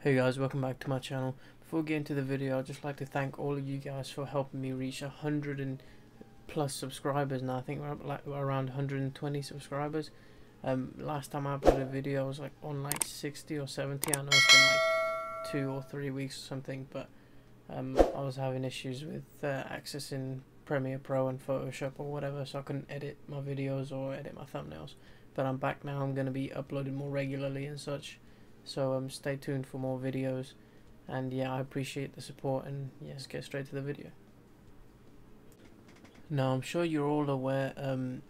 Hey guys, welcome back to my channel. Before we get into the video, I'd just like to thank all of you guys for helping me reach a hundred and plus subscribers now. I think we're up like around 120 subscribers. Um, last time I uploaded a video, I was like on like 60 or 70. I know it's been like two or three weeks or something, but um, I was having issues with uh, accessing Premiere Pro and Photoshop or whatever, so I couldn't edit my videos or edit my thumbnails. But I'm back now. I'm going to be uploading more regularly and such. So um, stay tuned for more videos. And yeah, I appreciate the support. And let's get straight to the video. Now, I'm sure you're all aware um,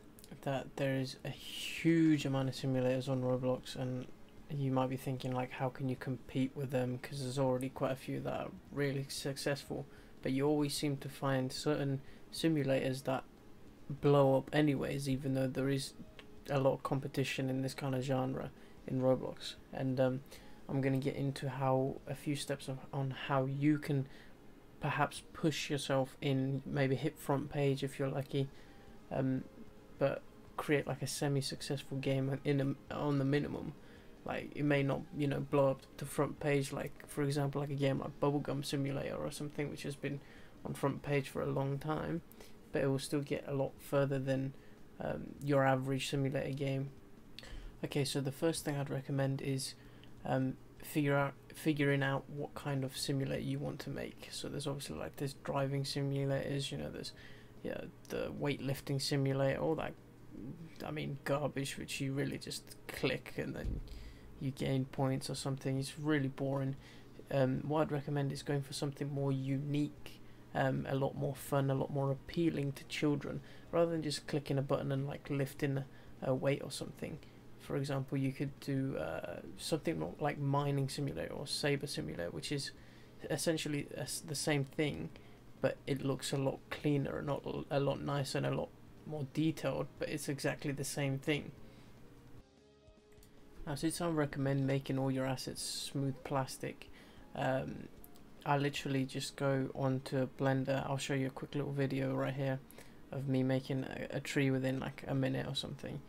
that there is a huge amount of simulators on Roblox, and you might be thinking like, how can you compete with them? Because there's already quite a few that are really successful. But you always seem to find certain simulators that blow up anyways, even though there is a lot of competition in this kind of genre in Roblox. And um, I'm going to get into how a few steps of, on how you can perhaps push yourself in, maybe hit front page if you're lucky, um, but create like a semi-successful game in a, on the minimum. Like it may not, you know, blow up to front page. Like for example, like a game like Bubblegum Simulator or something, which has been on front page for a long time, but it will still get a lot further than um, your average simulator game. Okay, so the first thing I'd recommend is um, figure out figuring out what kind of simulator you want to make. So there's obviously like there's driving simulators, you know, there's yeah the weightlifting simulator, all that. I mean garbage, which you really just click and then you gain points or something. It's really boring. Um, what I'd recommend is going for something more unique, um, a lot more fun, a lot more appealing to children, rather than just clicking a button and like lifting a, a weight or something. For example, you could do uh, something like mining simulator or saber simulator, which is essentially the same thing, but it looks a lot cleaner, and not a lot nicer, and a lot more detailed. But it's exactly the same thing. Now, since I recommend making all your assets smooth plastic, um, I literally just go onto Blender. I'll show you a quick little video right here of me making a, a tree within like a minute or something.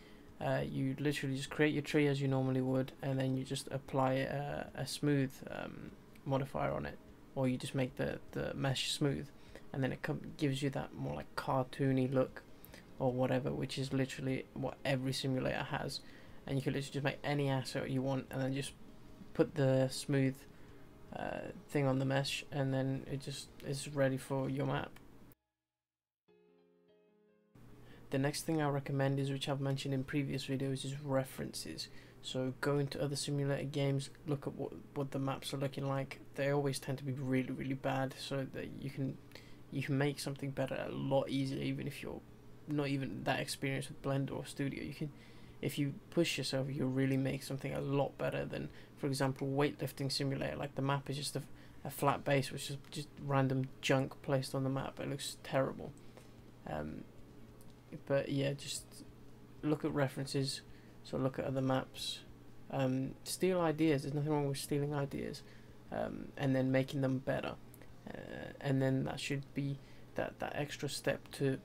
Uh, you literally just create your tree as you normally would, and then you just apply a, a smooth um, modifier on it, or you just make the, the mesh smooth, and then it gives you that more like cartoony look, or whatever, which is literally what every simulator has. And you can literally just make any asset you want, and then just put the smooth uh, thing on the mesh, and then it just is ready for your map. The next thing I recommend is, which I've mentioned in previous videos, is references. So go into other simulator games, look at what what the maps are looking like. They always tend to be really really bad, so that you can you can make something better a lot easier, even if you're not even that experienced with Blender or Studio. You can, if you push yourself, you'll really make something a lot better than, for example, weightlifting simulator. Like the map is just a, a flat base, which is just random junk placed on the map. It looks terrible. Um, but yeah, just look at references. So look at other maps. Um, steal ideas. There's nothing wrong with stealing ideas, um, and then making them better. Uh, and then that should be that that extra step to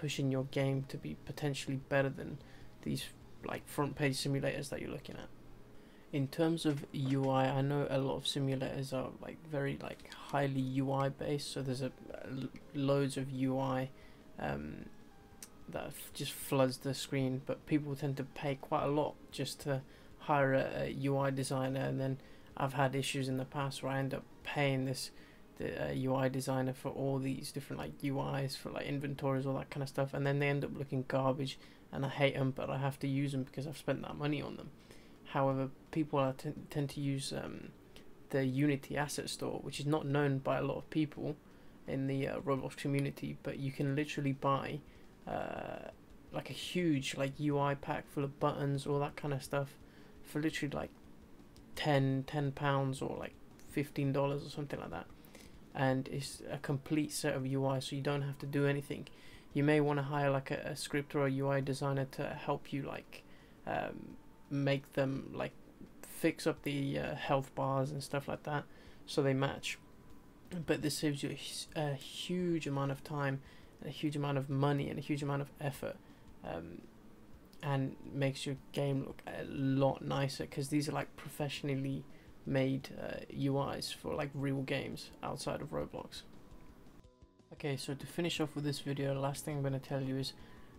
pushing your game to be potentially better than these like front page simulators that you're looking at. In terms of UI, I know a lot of simulators are like very like highly UI based. So there's a, loads of UI um, that just floods the screen, but people tend to pay quite a lot just to hire a, a UI designer, and then I've had issues in the past where I end up paying this the uh, UI designer for all these different like UIs for like inventories, all that kind of stuff, and then they end up looking garbage, and I hate them, but I have to use them because I've spent that money on them. However, people are tend to use um, the Unity Asset Store, which is not known by a lot of people in the uh, Roblox community, but you can literally buy uh, like a huge like UI pack full of buttons, all that kind of stuff, for literally like 10 10 pounds or like fifteen dollars or something like that. And it's a complete set of UI, so you don't have to do anything. You may want to hire like a, a script or a UI designer to help you like um, make them like fix up the uh, health bars and stuff like that, so they match. But this saves you a, a huge amount of time a huge amount of money and a huge amount of effort um, and makes your game look a lot nicer because these are like professionally made uh, UIs for like real games outside of Roblox. Okay, so to finish off with this video, last thing I'm going to tell you is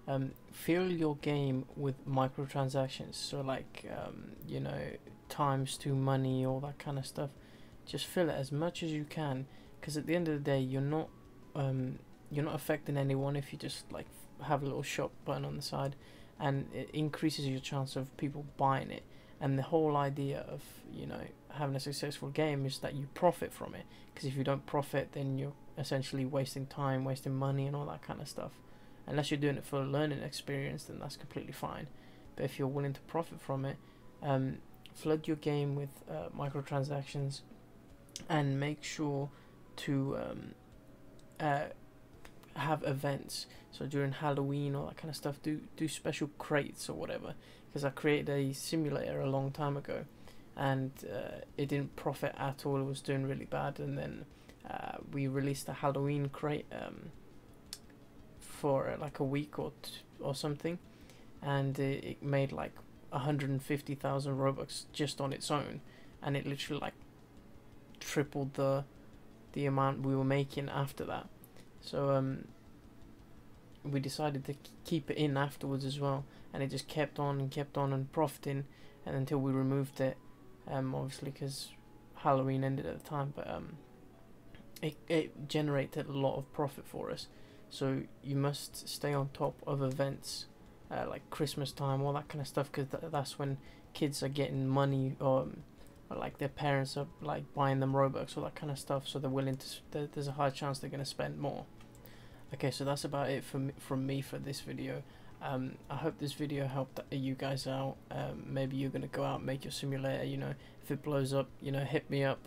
um, fill your game with microtransactions. So like, um, you know, times to money, all that kind of stuff. Just fill it as much as you can, because at the end of the day, you're not um, you're not affecting anyone if you just like have a little shop button on the side, and it increases your chance of people buying it. And the whole idea of you know having a successful game is that you profit from it. Because if you don't profit, then you're essentially wasting time, wasting money, and all that kind of stuff. Unless you're doing it for a learning experience, then that's completely fine. But if you're willing to profit from it, um, flood your game with uh, microtransactions, and make sure to um, uh, have events. So during Halloween, all that kind of stuff, do do special crates or whatever. Because I created a simulator a long time ago, and uh, it didn't profit at all. It was doing really bad, and then uh, we released a Halloween crate um, for uh, like a week or or something, and it, it made like 150,000 robux just on its own, and it literally like tripled the the amount we were making after that. So um, we decided to keep it in afterwards as well, and it just kept on and kept on and profiting, and until we removed it, um, obviously because Halloween ended at the time, but um, it it generated a lot of profit for us. So you must stay on top of events uh, like Christmas time, all that kind of stuff, because th- that's when kids are getting money um, or like their parents are like buying them Robux, all that kind of stuff. So they're willing to. There's a high chance they're going to spend more. Okay, so that's about it from from me for this video. Um, I hope this video helped you guys out. Um, maybe you're gonna go out and make your simulator. You know, if it blows up, you know, hit me up.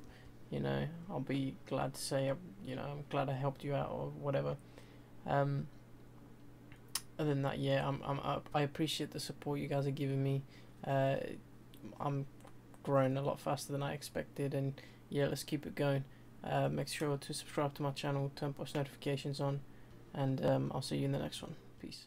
You know, I'll be glad to say, you know, I'm glad I helped you out or whatever. Um, other than that, yeah, I'm, I'm. I appreciate the support you guys are giving me. Uh, I'm growing a lot faster than I expected, and yeah, let's keep it going. Uh, make sure to subscribe to my channel, turn post notifications on, and um, I'll see you in the next one. Peace.